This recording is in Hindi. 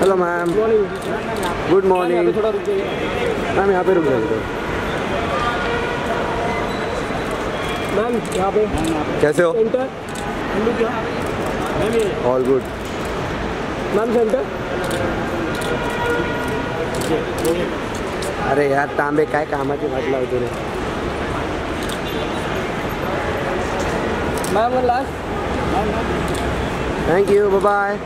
Hello ma'am good morning ma'am यहाँ पे रुक जाइए मैम यहाँ पे। कैसे हो? ऑल गुड मैम सेंटर अरे यार तांबे काय कामाची वाट लावतो रे। Ma'am last thank you bye